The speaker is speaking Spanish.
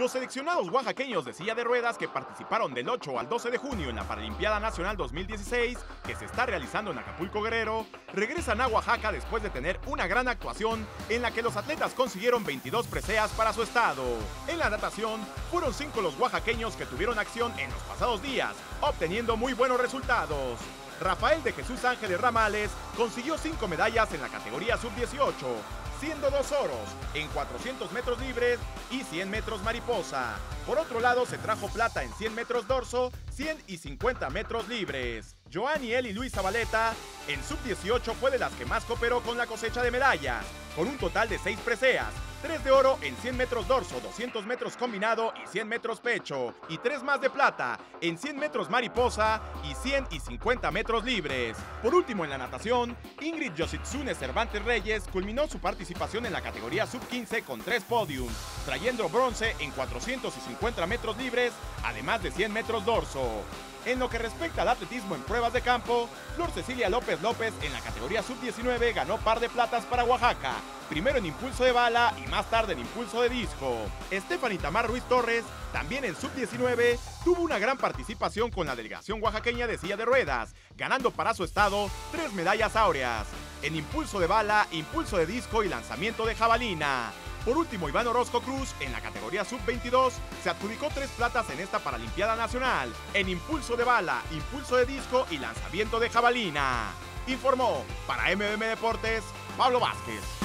Los seleccionados oaxaqueños de silla de ruedas que participaron del 8 al 12 de junio en la Paralimpiada Nacional 2016, que se está realizando en Acapulco Guerrero, regresan a Oaxaca después de tener una gran actuación en la que los atletas consiguieron 22 preseas para su estado. En la natación, fueron 5 los oaxaqueños que tuvieron acción en los pasados días, obteniendo muy buenos resultados. Rafael de Jesús Ángeles Ramales consiguió 5 medallas en la categoría sub-18, siendo dos oros en 400 metros libres y 100 metros mariposa. Por otro lado, se trajo plata en 100 metros dorso, 100 y 50 metros libres. Joanny y Luis Zabaleta en sub-18 fue de las que más cooperó con la cosecha de medallas, con un total de 6 preseas, 3 de oro en 100 metros dorso, 200 metros combinado y 100 metros pecho, y 3 más de plata en 100 metros mariposa y 100 y 50 metros libres. Por último en la natación, Ingrid Yositsune Cervantes Reyes culminó su participación en la categoría sub-15 con 3 podiums, trayendo bronce en 450 metros libres, además de 100 metros dorso. En lo que respecta al atletismo en pruebas de campo, Flor Cecilia López López en la categoría sub-19 ganó par de platas para Oaxaca, primero en impulso de bala y más tarde en impulso de disco. Stephanie Tamar Ruiz Torres, también en sub-19, tuvo una gran participación con la delegación oaxaqueña de silla de ruedas, ganando para su estado tres medallas áureas, en impulso de bala, impulso de disco y lanzamiento de jabalina. Por último, Iván Orozco Cruz, en la categoría sub-22, se adjudicó tres platas en esta Paralimpiada Nacional, en impulso de bala, impulso de disco y lanzamiento de jabalina. Informó para MBM Deportes, Pablo Vázquez.